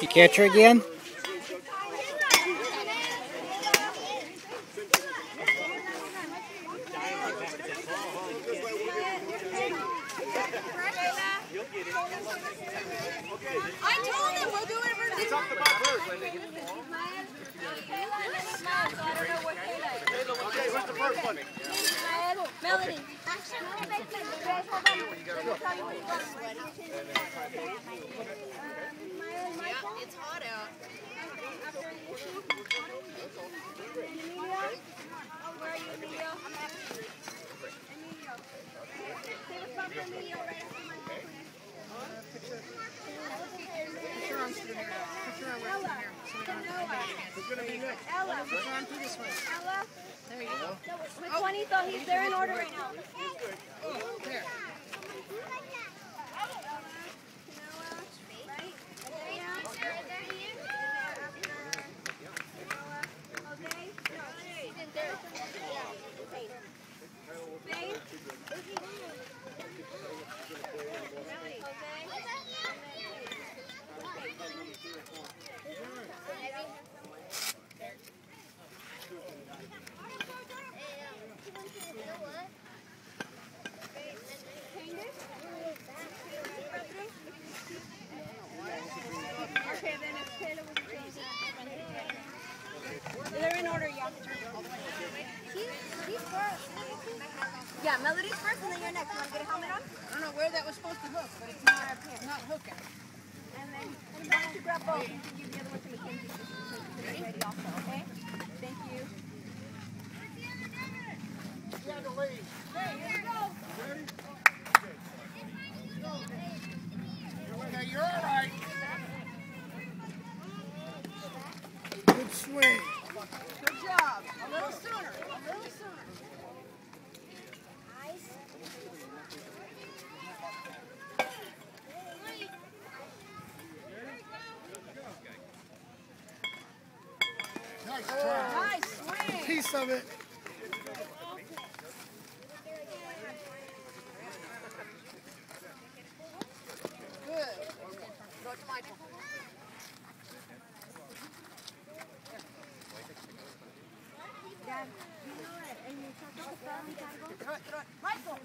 You catch her again? Melody. Guys, hold on. I'll tell you right after my Ella. Ella. There you go. With Juanito, he's there in order right now. There. Okay, then if Taylor was crazy. They're in order, yeah. She's first. Yeah, Melody's first, and then you're next. You want to get a helmet on? I don't know where that was supposed to hook, but it's not, it's not hooking. And then why don't you grab both and give the other one to Mackenzie so she can get ready also, okay? Thank you. Yeah, the lead. Hey, here we go. Okay, you're all right. Good swing. Good job. A little sooner. A little sooner. Nice try. Nice swing. Piece of it. Good. Michael!